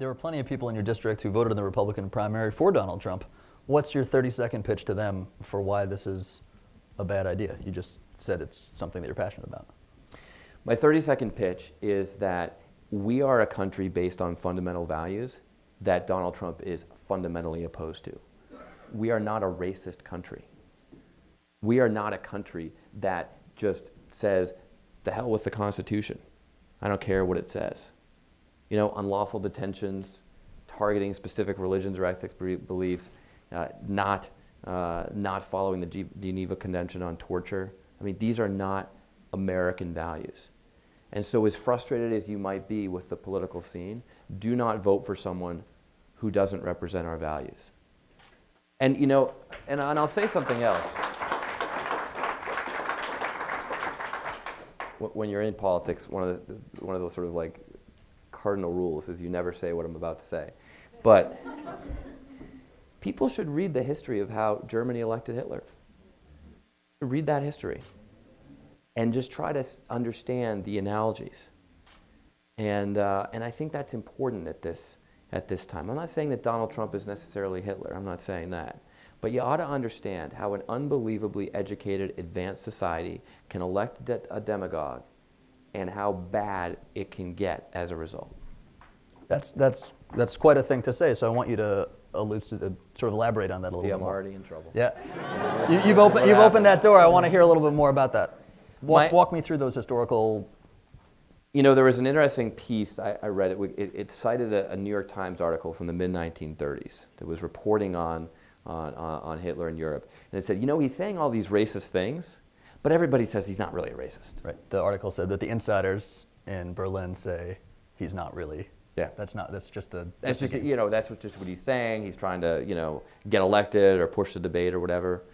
There were plenty of people in your district who voted in the Republican primary for Donald Trump. What's your 30 second pitch to them for why this is a bad idea? You just said it's something that you're passionate about. My 30 second pitch is that we are a country based on fundamental values that Donald Trump is fundamentally opposed to. We are not a racist country. We are not a country that just says, the hell with the Constitution. I don't care what it says. You know, unlawful detentions, targeting specific religions or ethics beliefs, uh, not, uh, not following the G- Geneva Convention on torture. I mean, these are not American values. And so, as frustrated as you might be with the political scene, do not vote for someone who doesn't represent our values. And, you know, and, and I'll say something else. When you're in politics, one of the, one of those sort of like cardinal rules is you never say what I'm about to say. But people should read the history of how Germany elected Hitler. Read that history and just try to understand the analogies. And, uh, and I think that's important at this, at this time. I'm not saying that Donald Trump is necessarily Hitler, I'm not saying that. But you ought to understand how an unbelievably educated, advanced society can elect a demagogue and how bad it can get as a result. That's, that's, that's quite a thing to say, so I want you to elucidate, uh, sort of elaborate on that a little bit I'm more. already in trouble. Yeah. you, have opened, you've opened that door. I want to hear a little bit more about that. Walk, My, walk me through those historical. You know, there was an interesting piece, I, I read it, it, it cited a, a, New York Times article from the mid 1930s that was reporting on, on, on Hitler in Europe. And it said, you know, he's saying all these racist things, but everybody says he's not really a racist. Right. The article said that the insiders in Berlin say he's not really yeah, that's not. That's just a. That's just you know that's just what he's saying. He's trying to you know get elected or push the debate or whatever.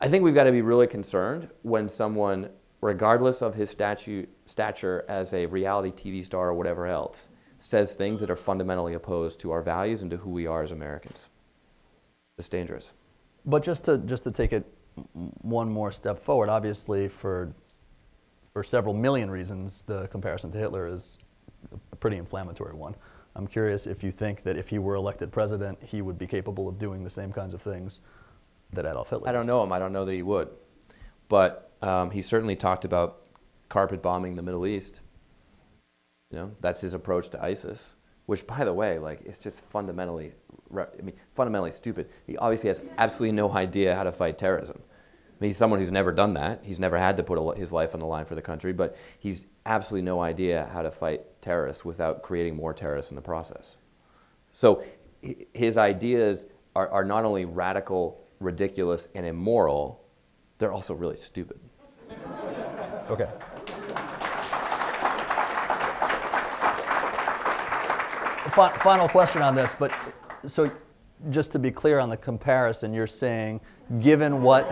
I think we've got to be really concerned when someone, regardless of his statue, stature as a reality TV star or whatever else, says things that are fundamentally opposed to our values and to who we are as Americans. It's dangerous. But just to just to take it one more step forward, obviously for for several million reasons, the comparison to Hitler is a pretty inflammatory one. I'm curious if you think that if he were elected president, he would be capable of doing the same kinds of things that Adolf Hitler. I don't know him. I don't know that he would, but um, he certainly talked about carpet bombing the Middle East. You know, that's his approach to ISIS, which, by the way, like it's just fundamentally, I mean, fundamentally stupid. He obviously has absolutely no idea how to fight terrorism mean, he's someone who's never done that. He's never had to put his life on the line for the country, but he's absolutely no idea how to fight terrorists without creating more terrorists in the process. So his ideas are, are not only radical, ridiculous, and immoral, they're also really stupid. Okay. Final question on this, but so just to be clear on the comparison, you're saying, given what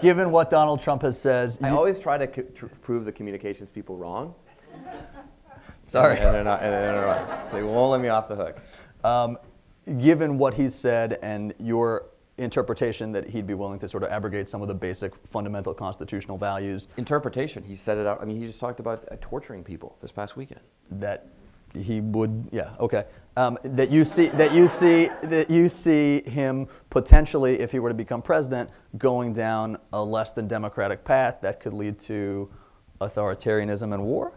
given what Donald Trump has said. I always try to co- prove the communications people wrong. Sorry. And, they're not, and they're not. They won't let me off the hook. Um, given what he said and your interpretation that he'd be willing to sort of abrogate some of the basic fundamental constitutional values. Interpretation. He said it out. I mean, he just talked about uh, torturing people this past weekend. That he would, yeah, okay. Um, that you see, that you see, that you see him potentially, if he were to become president, going down a less than democratic path that could lead to authoritarianism and war.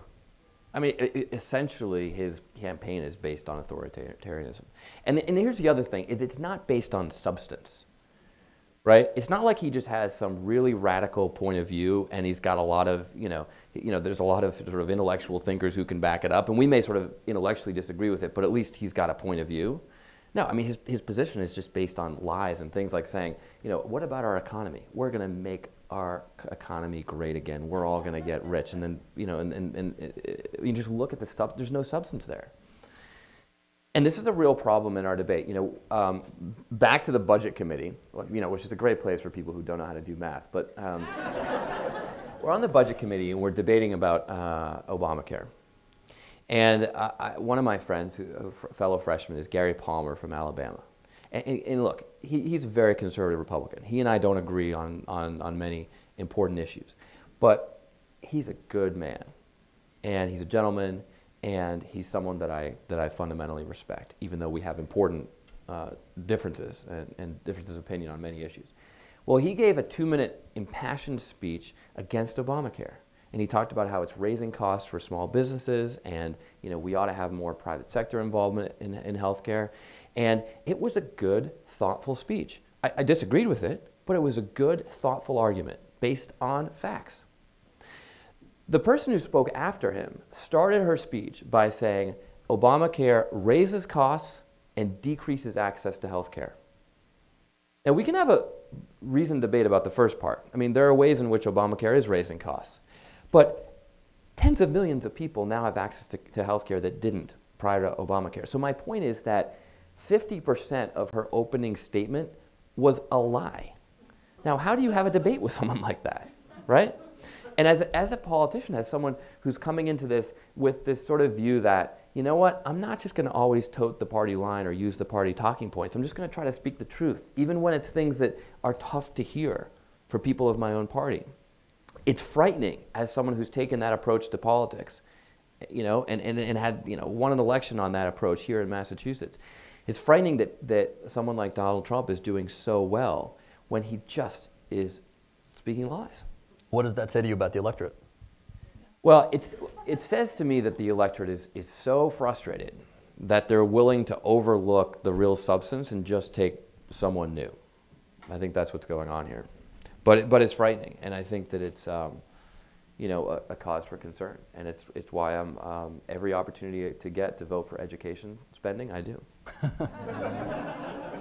I mean, essentially, his campaign is based on authoritarianism. And, and here's the other thing: is it's not based on substance right? It's not like he just has some really radical point of view and he's got a lot of, you know, you know, there's a lot of sort of intellectual thinkers who can back it up, and we may sort of intellectually disagree with it, but at least he's got a point of view. No, I mean his his position is just based on lies and things like saying, you know, what about our economy? We're going to make our economy great again. We're all going to get rich, and then you know, and, and, and uh, you just look at the stuff. There's no substance there. And this is a real problem in our debate. You know, um, back to the budget committee, you know, which is a great place for people who don't know how to do math. But um, we're on the budget committee and we're debating about uh, Obamacare. And I, one of my friends, a fellow freshman, is Gary Palmer from Alabama. And, and, and look, he, he's a very conservative Republican. He and I don't agree on, on, on many important issues. But he's a good man. And he's a gentleman and he's someone that I, that I fundamentally respect, even though we have important uh, differences and, and differences of opinion on many issues. Well, he gave a two minute impassioned speech against Obamacare. And he talked about how it's raising costs for small businesses and you know, we ought to have more private sector involvement in, in healthcare. And it was a good, thoughtful speech. I, I disagreed with it, but it was a good, thoughtful argument based on facts. The person who spoke after him started her speech by saying Obamacare raises costs and decreases access to health care. Now, we can have a reasoned debate about the first part. I mean, there are ways in which Obamacare is raising costs. But tens of millions of people now have access to, to health care that didn't prior to Obamacare. So, my point is that 50% of her opening statement was a lie. Now, how do you have a debate with someone like that, right? And as, as a politician, as someone who's coming into this with this sort of view that, you know what, I'm not just going to always tote the party line or use the party talking points. I'm just going to try to speak the truth, even when it's things that are tough to hear for people of my own party. It's frightening as someone who's taken that approach to politics, you know, and, and, and had, you know, won an election on that approach here in Massachusetts. It's frightening that, that someone like Donald Trump is doing so well when he just is speaking lies. What does that say to you about the electorate? Well, it's, it says to me that the electorate is, is so frustrated that they're willing to overlook the real substance and just take someone new. I think that's what's going on here. But, but it's frightening, and I think that it's um, you know, a, a, cause for concern. And it's, it's why I'm, um, every opportunity to get to vote for education spending, I do.